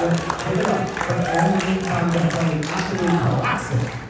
Give it up for Aaron Time, absolutely classic.